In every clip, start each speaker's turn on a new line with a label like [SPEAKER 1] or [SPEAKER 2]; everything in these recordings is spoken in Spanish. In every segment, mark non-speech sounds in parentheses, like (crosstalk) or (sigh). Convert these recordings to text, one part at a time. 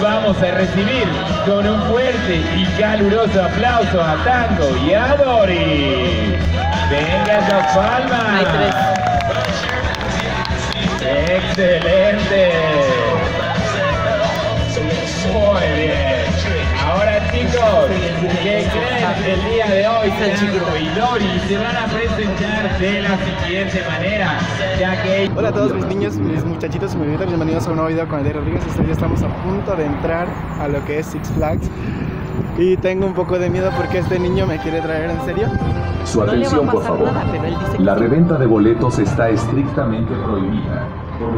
[SPEAKER 1] Vamos a recibir con un fuerte y caluroso aplauso a Tango y a Dori. Venga esa palma.
[SPEAKER 2] Hay tres.
[SPEAKER 1] Excelente. Muy bien. Chicos, ¿qué creen? El día de hoy y Dori se van a presentar de la siguiente manera, ya que
[SPEAKER 3] Hola a todos mis niños, mis muchachitos y mis bienvenidos a un nuevo video con Eder Rodríguez. Este día estamos a punto de entrar a lo que es Six Flags y tengo un poco de miedo porque este niño me quiere traer en serio.
[SPEAKER 4] Su
[SPEAKER 2] No
[SPEAKER 4] atención, por favor.
[SPEAKER 2] nada, que
[SPEAKER 4] La reventa de boletos está estrictamente prohibida.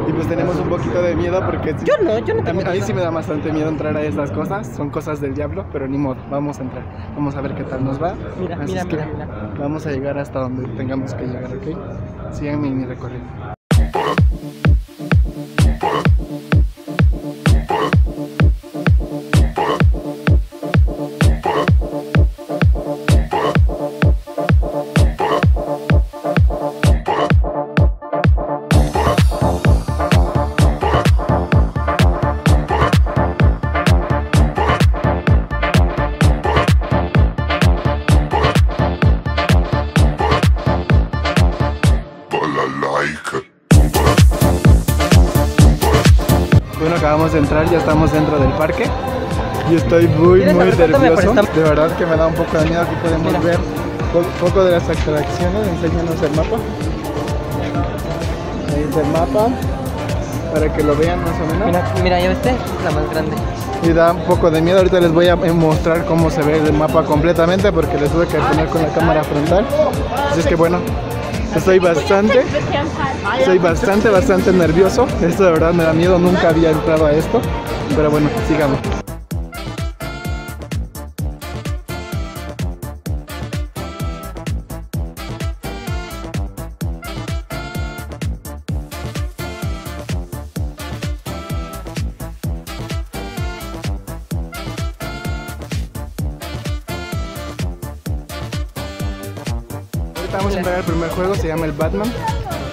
[SPEAKER 3] Y pues tenemos un poquito de miedo porque
[SPEAKER 2] Yo no, yo no
[SPEAKER 3] a mí,
[SPEAKER 2] tengo
[SPEAKER 3] a mí sí me da bastante miedo entrar a estas cosas, son cosas del diablo, pero ni modo, vamos a entrar. Vamos a ver qué tal nos va.
[SPEAKER 2] Mira,
[SPEAKER 3] Así
[SPEAKER 2] mira,
[SPEAKER 3] es que
[SPEAKER 2] mira, mira.
[SPEAKER 3] Vamos a llegar hasta donde tengamos que llegar, ¿ok? Síganme en mi recorrido. Acabamos de entrar, ya estamos dentro del parque. Yo estoy muy,
[SPEAKER 2] ¿Quieres
[SPEAKER 3] muy nervioso. De verdad que me da un poco de miedo. Aquí podemos
[SPEAKER 2] Mira.
[SPEAKER 3] ver un poco de las atracciones. Enséñanos el mapa. Ahí el mapa. Para que lo vean más o menos.
[SPEAKER 2] Mira, mira, ya viste, la más grande.
[SPEAKER 3] Y da un poco de miedo. Ahorita les voy a mostrar cómo se ve el mapa completamente porque les tuve que poner con la cámara frontal. Así es que bueno, estoy bastante, estoy bastante, bastante nervioso. Esto de verdad me da miedo. Nunca había entrado a esto. Pero bueno, sigamos. El Batman.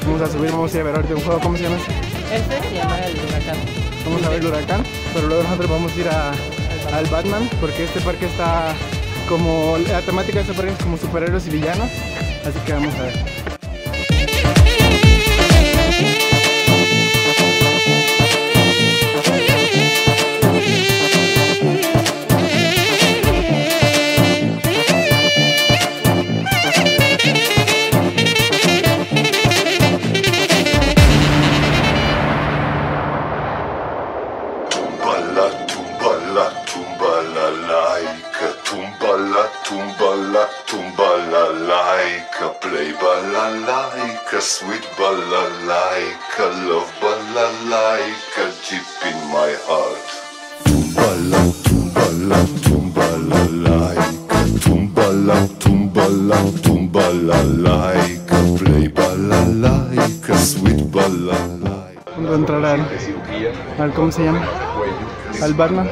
[SPEAKER 3] Vamos a subir, vamos a ir a ver ahorita un juego, ¿cómo se llama?
[SPEAKER 2] Este se llama el huracán.
[SPEAKER 3] Vamos a ver el huracán, pero luego nosotros vamos a ir a, al Batman porque este parque está como, la temática de este parque es como superhéroes y villanos, así que vamos a ver. Al, al, ¿cómo se llama? Al Batman.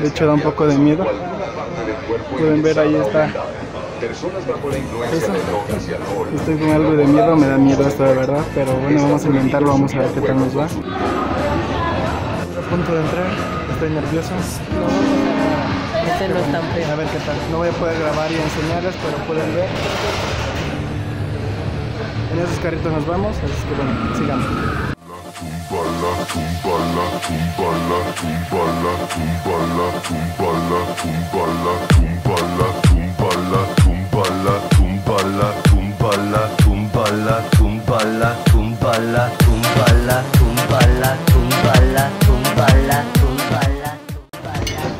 [SPEAKER 3] De hecho da un poco de miedo. Pueden ver ahí está. Eso. Estoy con algo de miedo, me da miedo esto de verdad, pero bueno, vamos a intentarlo, vamos a ver qué tal nos va. A punto de entrar, estoy nervioso.
[SPEAKER 2] Este no es tan
[SPEAKER 3] A ver qué tal. No voy a poder grabar y enseñarles, pero pueden ver. En esos carritos nos vamos, así que bueno, sigamos.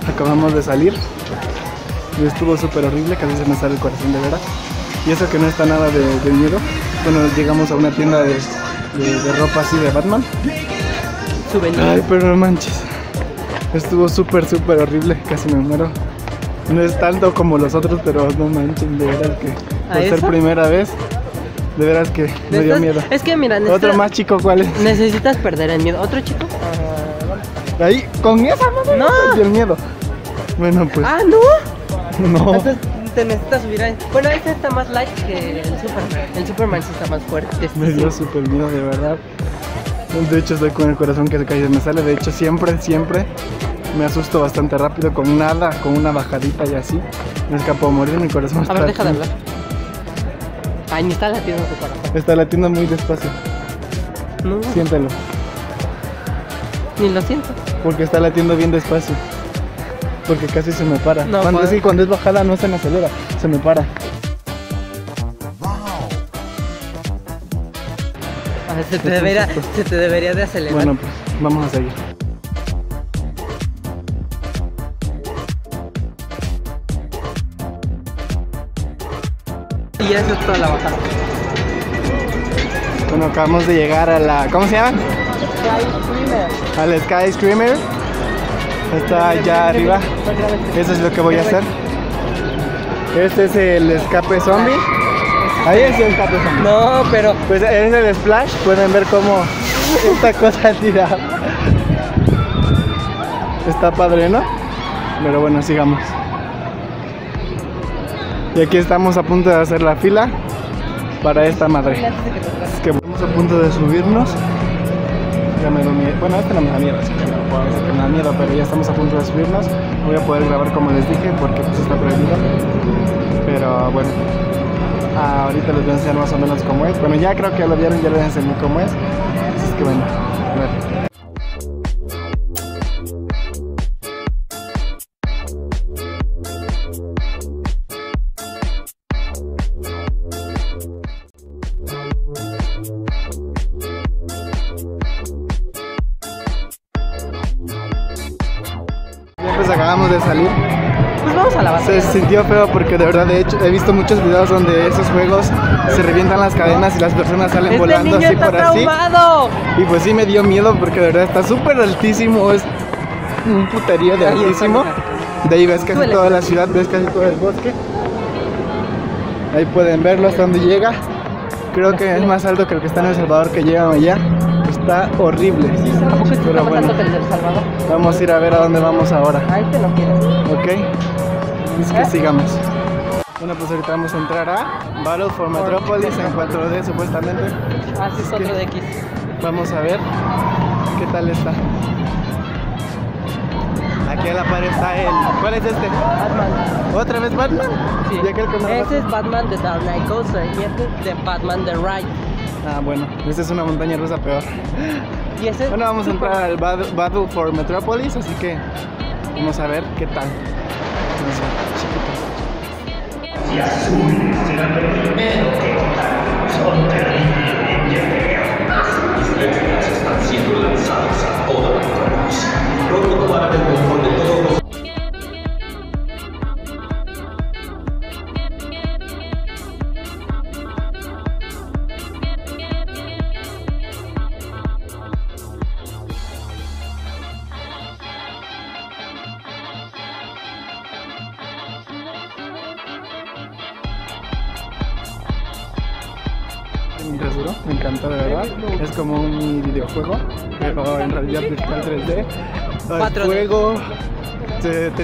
[SPEAKER 3] Acabamos de salir y estuvo súper horrible, casi se me sale el corazón de veras. Y eso que no está nada de, de miedo. Bueno, llegamos a una tienda de de- de ropa así de Batman.
[SPEAKER 2] Souvenir.
[SPEAKER 3] Ay, pero no manches. Estuvo súper, súper horrible, casi me muero. No es tanto como los otros, pero no manches, de veras que
[SPEAKER 2] ¿A
[SPEAKER 3] por ser primera vez, de veras que me dio miedo.
[SPEAKER 2] Es que mira,
[SPEAKER 3] Otro más chico, ¿cuál es?
[SPEAKER 2] necesitas perder el miedo. ¿Otro chico?
[SPEAKER 3] Ahí, con esa madre.
[SPEAKER 2] No.
[SPEAKER 3] El miedo. Bueno, pues.
[SPEAKER 2] Ah, no. (laughs)
[SPEAKER 3] no.
[SPEAKER 2] Entonces te necesitas subir ahí. Bueno, este está más light que el Superman. El Superman sí está más fuerte.
[SPEAKER 3] Me dio súper miedo, de verdad. De hecho, estoy con el corazón que se cae y me sale. De hecho, siempre, siempre me asusto bastante rápido con nada, con una bajadita y así. Me escapó a morir mi corazón.
[SPEAKER 2] A ver,
[SPEAKER 3] está-
[SPEAKER 2] deja de hablar. Ay, ni está latiendo tu corazón.
[SPEAKER 3] Está latiendo muy despacio.
[SPEAKER 2] No,
[SPEAKER 3] Siéntelo.
[SPEAKER 2] ni lo siento.
[SPEAKER 3] Porque está latiendo bien despacio. Porque casi se me para.
[SPEAKER 2] No,
[SPEAKER 3] cuando, sí, cuando es bajada no se me acelera, se me para.
[SPEAKER 2] A ver, se te
[SPEAKER 3] Es un
[SPEAKER 2] debería, se te debería de acelerar.
[SPEAKER 3] Bueno, pues vamos a seguir.
[SPEAKER 2] Y eso es toda la bajada.
[SPEAKER 3] Bueno, acabamos de llegar a la. ¿Cómo se llama? Al Sky Screamer. Está allá arriba. Eso es lo que voy a hacer. Este es el escape zombie. Ahí es el escape zombie.
[SPEAKER 2] No, pero
[SPEAKER 3] Pues es el splash. Pueden ver cómo esta cosa tira. Está padre, ¿no? Pero bueno, sigamos. Y aquí estamos a punto de hacer la fila para esta madre. Es que vamos a punto de subirnos. Ya me da miedo. Bueno, este no me da miedo, así que no puedo decir que me da miedo, pero ya estamos a punto de subirnos. Voy a poder grabar como les dije, porque pues está prohibido. Pero bueno, ah, ahorita les voy a enseñar más o menos cómo es. Bueno, ya creo que lo vieron, ya les enseñé cómo es. Así que bueno, a ver. Pues acabamos de salir.
[SPEAKER 2] pues vamos a la base.
[SPEAKER 3] Se sintió feo porque de verdad de hecho he visto muchos videos donde esos juegos se revientan las cadenas y las personas salen
[SPEAKER 2] Este
[SPEAKER 3] volando
[SPEAKER 2] niño
[SPEAKER 3] así
[SPEAKER 2] está
[SPEAKER 3] por así. Y pues sí me dio miedo porque de verdad está súper altísimo, es un puterío de
[SPEAKER 2] Ahí
[SPEAKER 3] altísimo. De ahí ves casi toda la ciudad, ves casi todo el bosque. Ahí pueden verlo hasta donde llega. Creo que es más alto que el que está en El Salvador que llega allá. Está horrible.
[SPEAKER 2] ¿A poco está
[SPEAKER 3] Pero bueno, vamos a ir a ver a dónde vamos ahora.
[SPEAKER 2] A este no quieres.
[SPEAKER 3] Ok, es que sigamos. Bueno, pues ahorita vamos a entrar a Battle for Metropolis en 4D supuestamente.
[SPEAKER 2] Ah, sí, es otro de X.
[SPEAKER 3] Vamos a ver qué tal está. Aquí a la par está el. ¿Cuál es este?
[SPEAKER 2] Batman.
[SPEAKER 3] ¿Otra vez Batman?
[SPEAKER 2] Sí.
[SPEAKER 3] ¿Y aquel con
[SPEAKER 2] Ese es Batman de Dark Knight y este es de Batman de Ride.
[SPEAKER 3] Ah, bueno, esta es una montaña rusa peor.
[SPEAKER 2] Y ese
[SPEAKER 3] Bueno, vamos a entrar al Battle, Battle for Metropolis, así que vamos a ver qué tal. Nos va, chiquito. Mientras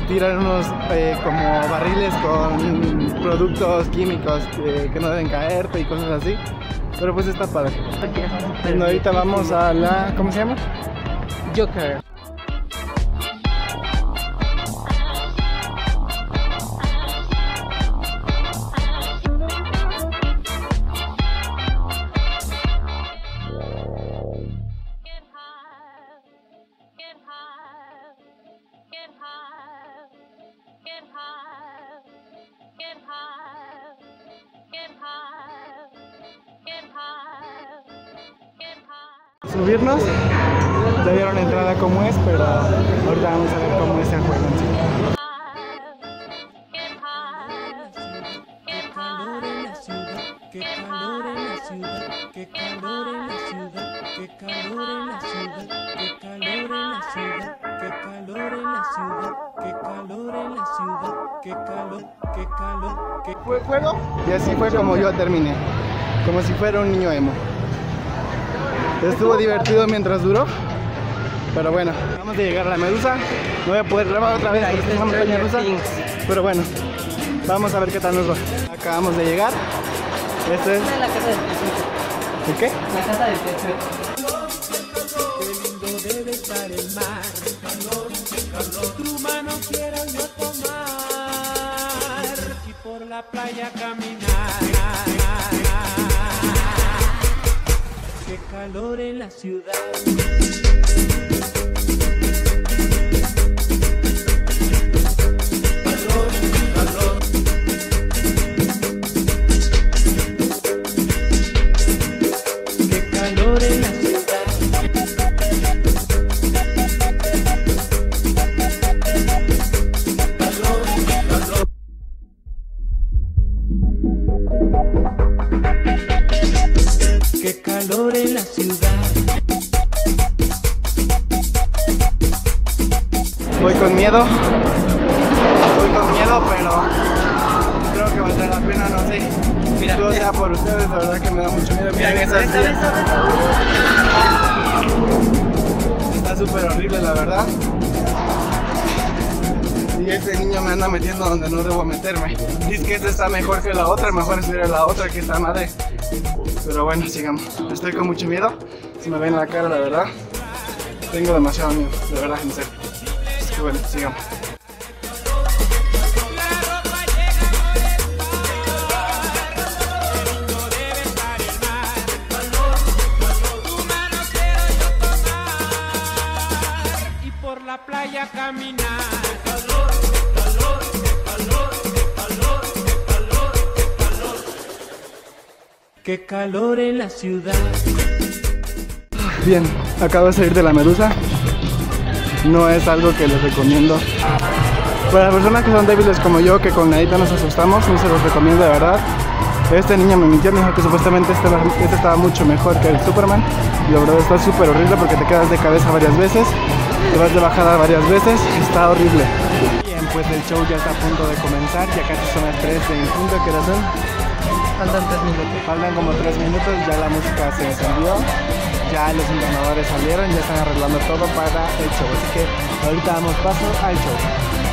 [SPEAKER 3] te, tiran unos eh, como barriles con productos químicos que, que no deben caerte y cosas así. Pero pues está padre. Bueno, ahorita vamos a la. ¿Cómo se llama?
[SPEAKER 2] Joker.
[SPEAKER 3] Subirnos. Ya vieron la entrada cómo es, pero ahorita vamos a ver cómo es el juego en sí. Juego y así fue como yo terminé. Como si fuera un niño emo. Estuvo divertido mientras duró. Pero bueno, vamos a llegar a la medusa. No voy a poder grabar otra vez. Pero bueno, vamos a ver qué tal nos va. Acabamos de llegar. Esto es.
[SPEAKER 2] La casa del
[SPEAKER 3] ¿El qué?
[SPEAKER 2] La casa del
[SPEAKER 5] Qué la playa caminar. Calor en la ciudad.
[SPEAKER 3] Y este niño me anda metiendo donde no debo meterme. Dice que esta está mejor que la otra, mejor es ir a la otra que esta madre. Pero bueno, sigamos. Estoy con mucho miedo. Se me ve en la cara, la verdad. Tengo demasiado miedo, de verdad, en serio. Así que bueno, sigamos.
[SPEAKER 5] y por la playa caminar. Qué calor en la ciudad.
[SPEAKER 3] Bien, acabo de salir de la medusa. No es algo que les recomiendo. Para las personas que son débiles como yo, que con nadita nos asustamos, no se los recomiendo de verdad. Este niño me mintió, me dijo que supuestamente este, este estaba mucho mejor que el Superman. Y la verdad está súper horrible porque te quedas de cabeza varias veces, te vas de bajada varias veces, está horrible. Bien, pues el show ya está a punto de comenzar, ya casi son las 3 en punto, que son
[SPEAKER 2] Faltan tres minutos.
[SPEAKER 3] Faltan como 3 minutos, ya la música se encendió, ya los entrenadores salieron, ya están arreglando todo para el show. Así que ahorita damos paso al show.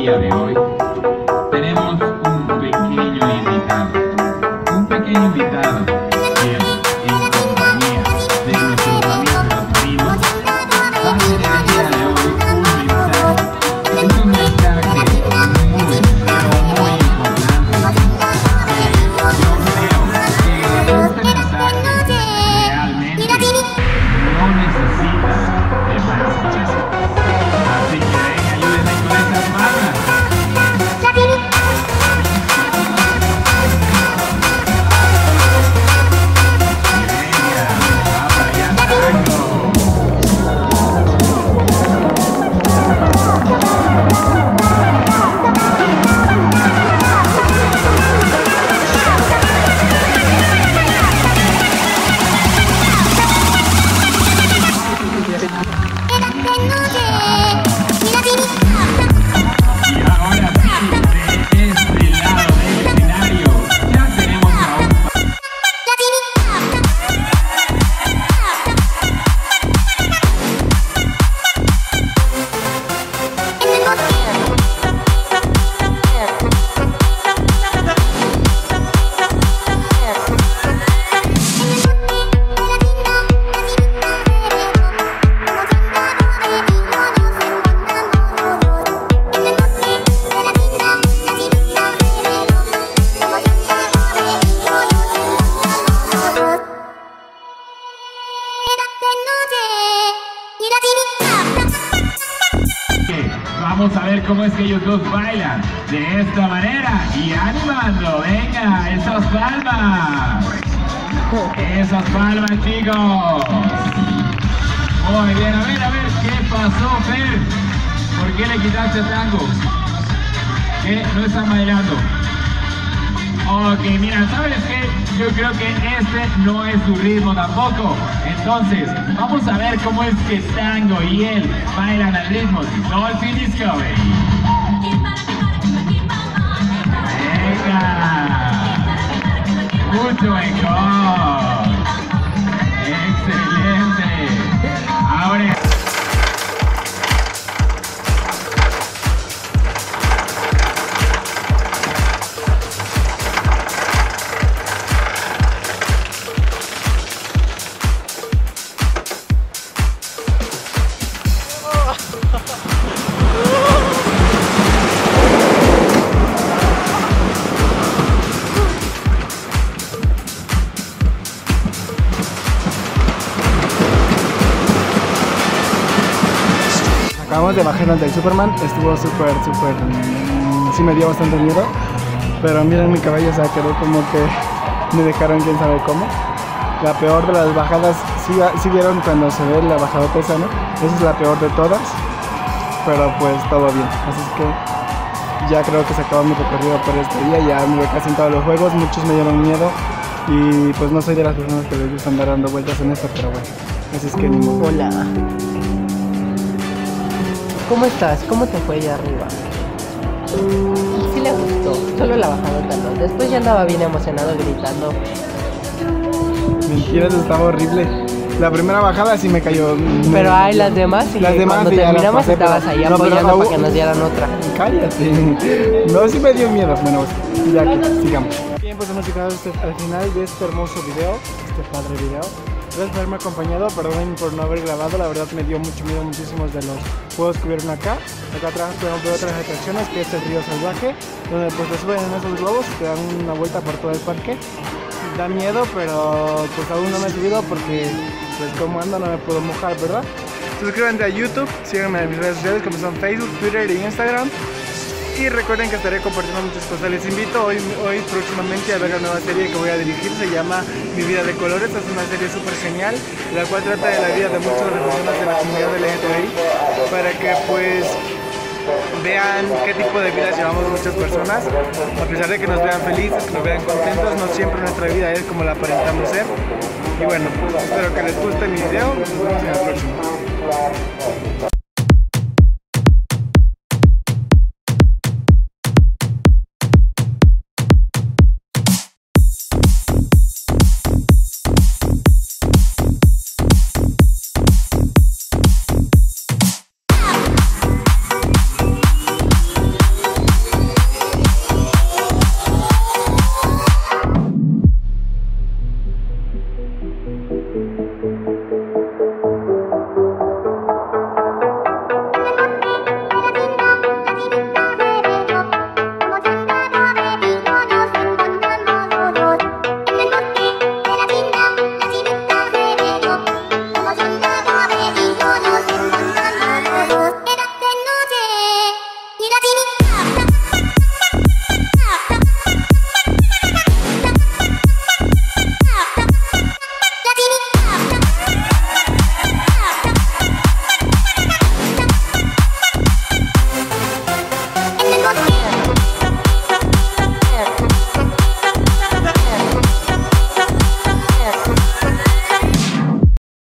[SPEAKER 1] Día de hoy cómo es que ellos dos bailan de esta manera y animando. Venga, esas palmas. Esas palmas, chicos. Muy bien, a ver, a ver, ¿qué pasó, Fer? ¿Por qué le quitaste tango? ¿Qué? No están bailando. Ok, mira, ¿sabes qué? Yo creo que este no es su ritmo tampoco. Entonces, vamos a ver cómo es que Tango y él bailan al ritmo de Dolphin Discovery. Venga. Mucho mejor.
[SPEAKER 3] Acabamos de bajar del Superman, estuvo súper, súper. mm, Sí me dio bastante miedo. Pero miren mi cabello, o sea, quedó como que me dejaron quién sabe cómo. La peor de las bajadas, sí, sí vieron cuando se ve la bajada esa, ¿no? Esa es la peor de todas. Pero pues todo bien. Así es que ya creo que se acabó mi recorrido por este día. Ya me casi en todos los juegos, muchos me dieron miedo. Y pues no soy de las personas que les gusta andar dando vueltas en esto, pero bueno. Así es que ni modo.
[SPEAKER 2] Hola. ¿Cómo estás? ¿Cómo te fue allá arriba? Mm, sí le gustó, solo la bajada no. Después ya andaba bien emocionado gritando.
[SPEAKER 3] Mentiras, estaba horrible. La primera bajada sí me cayó.
[SPEAKER 2] Pero hay las demás y
[SPEAKER 3] Las demás
[SPEAKER 2] cuando terminamos
[SPEAKER 3] pasé,
[SPEAKER 2] estabas ahí
[SPEAKER 3] no,
[SPEAKER 2] apoyando
[SPEAKER 3] no
[SPEAKER 2] para que nos dieran otra.
[SPEAKER 3] Cállate. (laughs) No, sí me dio miedo. Bueno, pues, ya que sigamos. Bien, pues hemos llegado al final de este hermoso video, este padre video. Gracias por haberme acompañado, perdonen por no haber grabado, la verdad me dio mucho miedo muchísimos de los juegos que hubieron acá. Acá atrás podemos ver otras atracciones, que es el río salvaje, donde pues te suben en esos globos y te dan una vuelta por todo el parque. Da miedo, pero pues aún no me he subido porque pues como ando no me puedo mojar, ¿verdad? Suscríbanse a YouTube, síganme en mis redes sociales como son Facebook, Twitter y Instagram. Y recuerden que estaré compartiendo muchas cosas. Les invito hoy, hoy próximamente a ver la nueva serie que voy a dirigir. Se llama Mi vida de colores. Es una serie súper genial, la cual trata de la vida de muchas personas de la comunidad LGTBI para que pues vean qué tipo de vidas llevamos muchas personas. A pesar de que nos vean felices, que nos vean contentos, no siempre nuestra vida es como la aparentamos ser. Y bueno, espero que les guste mi video. Nos vemos en el próximo.